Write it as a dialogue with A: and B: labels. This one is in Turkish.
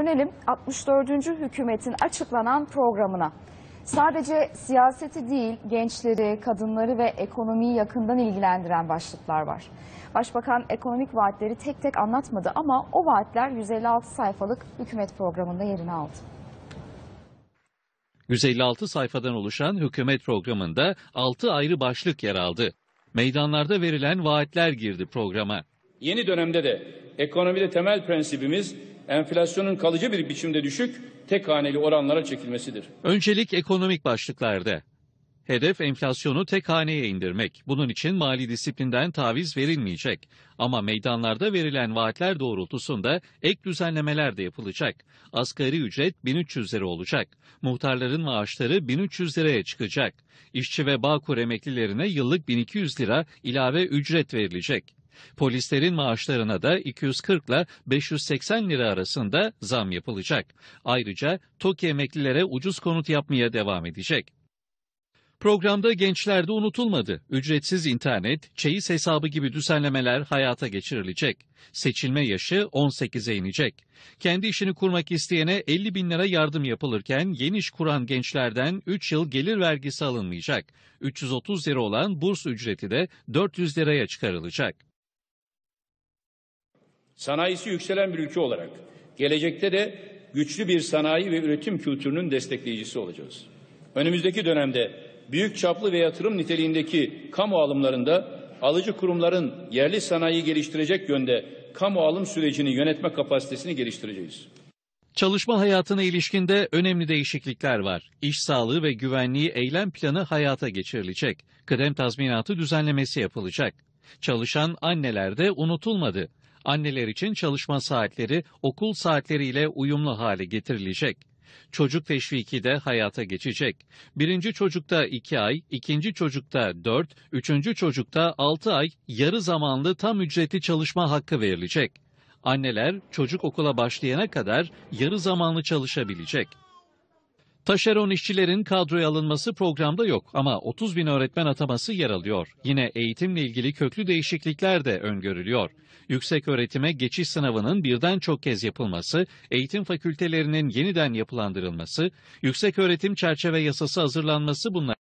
A: Dönelim 64. hükümetin açıklanan programına. Sadece siyaseti değil, gençleri, kadınları ve ekonomiyi yakından ilgilendiren başlıklar var. Başbakan ekonomik vaatleri tek tek anlatmadı ama o vaatler 156 sayfalık hükümet programında yerini aldı.
B: 156 sayfadan oluşan hükümet programında 6 ayrı başlık yer aldı. Meydanlarda verilen vaatler girdi programa.
C: Yeni dönemde de ekonomide temel prensibimiz enflasyonun kalıcı bir biçimde düşük, tek haneli oranlara çekilmesidir.
B: Öncelik ekonomik başlıklarda. Hedef enflasyonu tek haneye indirmek. Bunun için mali disiplinden taviz verilmeyecek. Ama meydanlarda verilen vaatler doğrultusunda ek düzenlemeler de yapılacak. Asgari ücret 1300 lira olacak. Muhtarların maaşları 1300 liraya çıkacak. İşçi ve Bağkur emeklilerine yıllık 1200 lira ilave ücret verilecek. Polislerin maaşlarına da 240 ile 580 lira arasında zam yapılacak. Ayrıca TOKİ emeklilere ucuz konut yapmaya devam edecek. Programda gençler de unutulmadı. Ücretsiz internet, çeyiz hesabı gibi düzenlemeler hayata geçirilecek. Seçilme yaşı 18'e inecek. Kendi işini kurmak isteyene 50 bin lira yardım yapılırken yeni iş kuran gençlerden 3 yıl gelir vergisi alınmayacak. 330 lira olan burs ücreti de 400 liraya çıkarılacak.
C: Sanayisi yükselen bir ülke olarak gelecekte de güçlü bir sanayi ve üretim kültürünün destekleyicisi olacağız. Önümüzdeki dönemde büyük çaplı ve yatırım niteliğindeki kamu alımlarında alıcı kurumların yerli sanayi geliştirecek yönde kamu alım sürecini yönetme kapasitesini geliştireceğiz.
B: Çalışma hayatına ilişkinde önemli değişiklikler var. İş sağlığı ve güvenliği eylem planı hayata geçirilecek. Kıdem tazminatı düzenlemesi yapılacak. Çalışan anneler de unutulmadı. Anneler için çalışma saatleri okul saatleriyle uyumlu hale getirilecek. Çocuk teşviki de hayata geçecek. Birinci çocukta 2 ay, ikinci çocukta 4, üçüncü çocukta 6 ay yarı zamanlı tam ücretli çalışma hakkı verilecek. Anneler çocuk okula başlayana kadar yarı zamanlı çalışabilecek. Taşeron işçilerin kadroya alınması programda yok ama 30 bin öğretmen ataması yer alıyor. Yine eğitimle ilgili köklü değişiklikler de öngörülüyor. Yüksek öğretime geçiş sınavının birden çok kez yapılması, eğitim fakültelerinin yeniden yapılandırılması, yüksek öğretim çerçeve yasası hazırlanması bunlar.